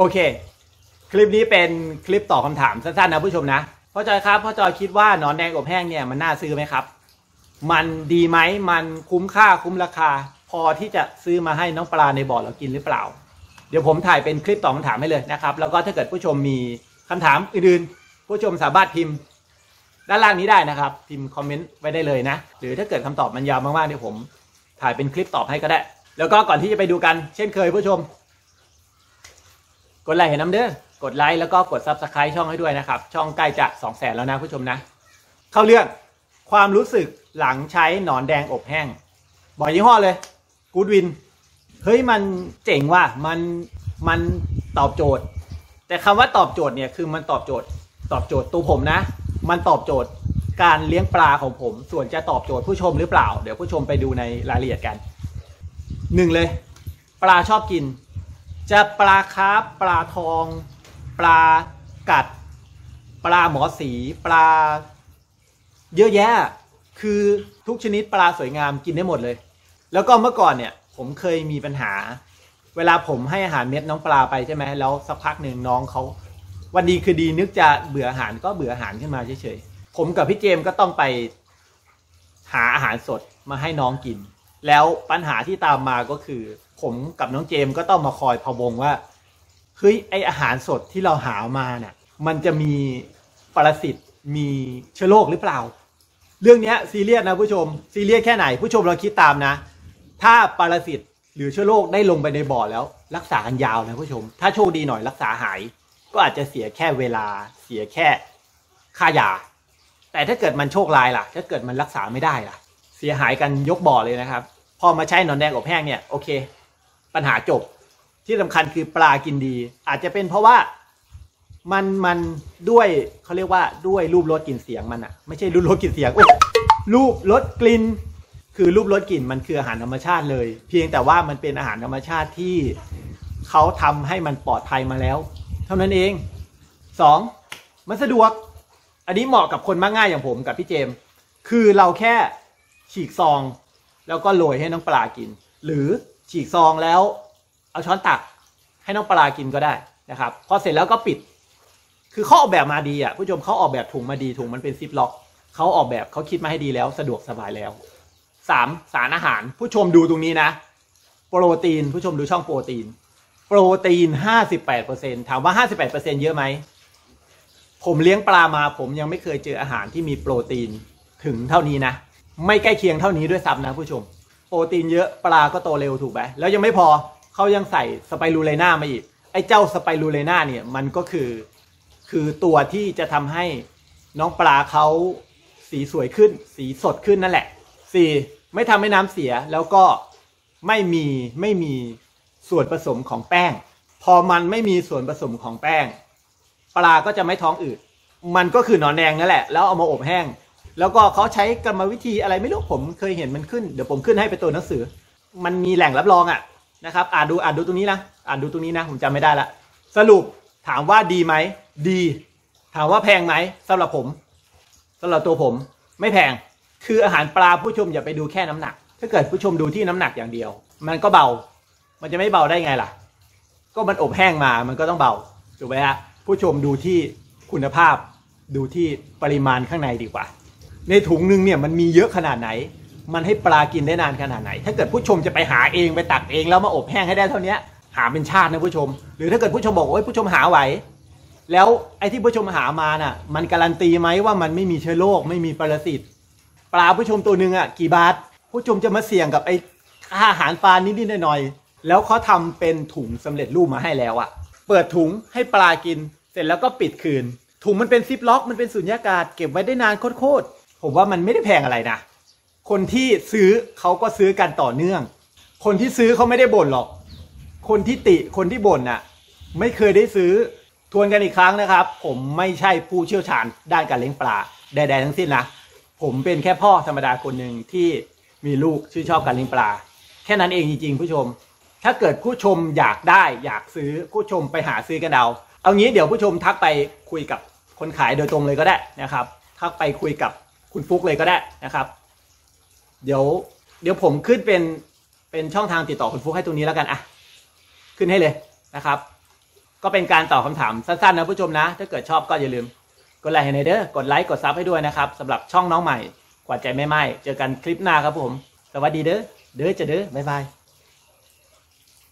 โอเค คลิปนี้เป็นคลิปตอบคำถามสั้นๆนะผู้ชมนะพ่อจอยครับพ่อจอยคิดว่าหนอนแดงอบแห้งเนี่ยมันน่าซื้อไหมครับ มันดีไหมมันคุ้มค่าคุ้มราคา พอที่จะซื้อมาให้น้องปลาในบ่อเรากินหรือเปล่า เดี๋ยวผมถ่ายเป็นคลิปตอบคำถามให้เลยนะครับ แล้วก็ถ้าเกิดผู้ชมมีคำถามอื่นๆ ผู้ชมสามารถพิมพ์ ด้านล่างนี้ได้นะครับ พิมพ์คอมเมนต์ไว้ได้เลยนะ หรือถ้าเกิดคำตอบมันยาวมากๆเดี๋ยวผมถ่ายเป็นคลิปตอบให้ก็ได้ แล้วก็ก่อนที่จะไปดูกัน เช่นเคยผู้ชม กดไลค์เห็นน้ำเด้อกดไลค์แล้วก็กด Subscribe ช่องให้ด้วยนะครับ ช่องใกล้จะ2 0 0แสนแล้วนะผู้ชมนะ เข้าเรื่องความรู้สึกหลังใช้หนอนแดงอบแห้งบอกยี่ห้อเลยกูดวินเฮ้ยมันเจ๋งว่ะมันมันตอบโจทย์ แต่คำว่าตอบโจทย์เนี่ยคือมันตอบโจทย์ ตอบโจทย์ตัวผมนะ มันตอบโจทย์การเลี้ยงปลาของผม ส่วนจะตอบโจทย์ผู้ชมหรือเปล่า เดี๋ยวผู้ชมไปดูในรายละเอียดกันหนึ่งเลย ปลาชอบกิน จะปลาคาร์ฟปลาทอง ปลากัด ปลาหมอสีปลา เยอะแยะ คือทุกชนิดปลาสวยงามกินได้หมดเลย แล้วก็เมื่อก่อนเนี่ย ผมเคยมีปัญหา เวลาผมให้อาหารเม็ดน้องปลาไปใช่ไหมแล้วสักพักหนึ่งน้องเขาวันดีคือดีนึกจะเบื่ออาหารก็เบื่ออาหารขึ้นมาเฉยๆผมกับพี่เจมก็ต้องไปหาอาหารสดมาให้น้องกิน แล้วปัญหาที่ตามมาก็คือ ผมกับน้องเจมก็ต้องมาคอยพะวงว่าเฮ้ยไออาหารสดที่เราหามาเนี่ยมันจะมีปรสิตมีเชื้อโรคหรือเปล่า เรื่องนี้ซีเรียสนะผู้ชมซีเรียสแค่ไหนผู้ชมลองคิดตามนะ ถ้าปรสิตหรือเชื้อโรคได้ลงไปในบ่อแล้ว รักษากันยาวนะผู้ชม ถ้าโชคดีหน่อยรักษาหาย ก็อาจจะเสียแค่เวลาเสียแค่ค่ายา แต่ถ้าเกิดมันโชคร้ายล่ะ ถ้าเกิดมันรักษาไม่ได้ล่ะ เสียหายกันยกบ่อเลยนะครับ พอมาใช้หนอนแดงอบแห้งเนี่ยโอเค ปัญหาจบ ที่สำคัญคือปลากินดี อาจจะเป็นเพราะว่ามันมันด้วยเขาเรียกว่าด้วยรูปรสกลิ่นเสียงมันอะไม่ใช่รูปรสกลิ่นเสียงรูปรสกลิ่นคือรูปรสกลิ่นมันคืออาหารธรรมชาติเลย เพียงแต่ว่ามันเป็นอาหารธรรมชาติที่เขาทำให้มันปลอดภัยมาแล้ว เท่านั้นเองสองมันสะดวก อันนี้เหมาะกับคนมากง่ายอย่างผมกับพี่เจม คือเราแค่ ฉีกซอง แล้วก็โรยให้น้องปลากิน หรือฉีกซองแล้วเอาช้อนตักให้น้องปลากินก็ได้นะครับพอเสร็จแล้วก็ปิด คือเขาออกแบบมาดีอะผู้ชมเขาออกแบบถุงมาดีถุงมันเป็นซิปล็อกเขาออกแบบเขาคิดมาให้ดีแล้วสะดวกสบายแล้วสามสารอาหาร ผู้ชมดูตรงนี้นะ โปรตีน ผู้ชมดูช่องโปรตีน โปรตีนห้าสิบแปดเปอร์เซ็นถามว่าห้าสิบแปดเปอร์เซ็นเยอะไหมผมเลี้ยงปลามาผมยังไม่เคยเจออาหารที่มีโปรตีนถึงเท่านี้นะ ไม่ใกล้เคียงเท่านี้ด้วยซ้ำนะผู้ชม โปรตีนเยอะปลาก็โตเร็วถูกไหมแล้วยังไม่พอเขายังใส่สไปรูเลน่ามาอีก ไอ้เจ้าสไปรูเลน่าเนี่ยมันก็คือ คือตัวที่จะทำให้น้องปลาเขาสีสวยขึ้น สีสดขึ้นนั่นแหละสี่ไม่ทำให้น้ำเสียแล้วก็ไม่มีไม่มีส่วนผสมของแป้ง พอมันไม่มีส่วนผสมของแป้ง ปลาก็จะไม่ท้องอืดมันก็คือหนอนแดงนั่นแหละ แล้วเอามาอบแห้ง แล้วก็เขาใช้กรรมวิธีอะไรไม่รู้ผมเคยเห็นมันขึ้นเดี๋ยวผมขึ้นให้เป็นตัวหนังสือ มันมีแหล่งรับรองอะ่ะนะครับ อ่านดูอ่านดูตรงนี้นะอ่านดูตรงนี้นะ ผมจำไม่ได้ละสรุปถามว่าดีไหมดี ถามว่าแพงไหมสำหรับผมสำหรับตัวผม ไม่แพงคืออาหารปลาผู้ชมอย่าไปดูแค่น้ำหนัก ถ้าเกิดผู้ชมดูที่น้ำหนักอย่างเดียว มันก็เบา มันจะไม่เบาได้ไงล่ะ ก็มันอบแห้งมามันก็ต้องเบาถูกไหมฮะผู้ชมดูที่คุณภาพดูที่ปริมาณข้างในดีกว่า ในถุงหนึงเนี่ยมันมีเยอะขนาดไหน มันให้ปลากินได้นานขนาดไหน ถ้าเกิดผู้ชมจะไปหาเองไปตักเองแล้วมาอบแห้งให้ได้เท่านี้หาเป็นชาตินะผู้ชม หรือถ้าเกิดผู้ชมบอกว่าผู้ชมหาไหว แล้วไอ้ที่ผู้ชมหามาน่ะ มันการันตีไหมว่ามันไม่มีเชื้อโรคไม่มีปรสิตปลาผู้ชมตัวหนึ่งอะกี่บาทผู้ชมจะมาเสี่ยงกับไอ้อาหารปลานิดๆหน่อยๆแล้วเขาทำเป็นถุงสำเร็จรูปมาให้แล้วอะ เปิดถุงให้ปลากิน เสร็จแล้วก็ปิดคืน ถุงมันเป็นซิปล็อก มันเป็นสุญญากาศเก็บไว้ได้นานโคตร ผมว่ามันไม่ได้แพงอะไรนะ คนที่ซื้อเขาก็ซื้อกันต่อเนื่อง คนที่ซื้อเขาไม่ได้บ่นหรอก คนที่ติคนที่บ่นน่ะ ไม่เคยได้ซื้อทวนกันอีกครั้งนะครับ ผมไม่ใช่ผู้เชี่ยวชาญด้านการเลี้ยงปลาใดๆทั้งสิ้นนะ ผมเป็นแค่พ่อธรรมดาคนหนึ่งที่มีลูกชื่นชอบการเลี้ยงปลา แค่นั้นเองจริงๆ ผู้ชม ถ้าเกิดผู้ชมอยากได้อยากซื้อผู้ชมไปหาซื้อกันเอาเอางี้เดี๋ยวผู้ชมทักไปคุยกับคนขายโดยตรงเลยก็ได้นะครับ ทักไปคุยกับ คุณฟุกเลยก็ได้นะครับ เดี๋ยวเดี๋ยวผมขึ้นเป็นเป็นช่องทางติดต่อคุณฟุกให้ตรงนี้แล้วกันอะขึ้นให้เลยนะครับ ก็เป็นการตอบคำถามสั้นๆนะผู้ชมนะ ถ้าเกิดชอบก็อย่าลืมกดไลค์ให้หน่อยเด้อกดไลค์กดซับให้ด้วยนะครับสำหรับช่องน้องใหม่กว่าใจไม่ไหม้เจอกันคลิปหน้าครับผม สวัสดีเด้อเด้อจะเด้อบ๊ายบาย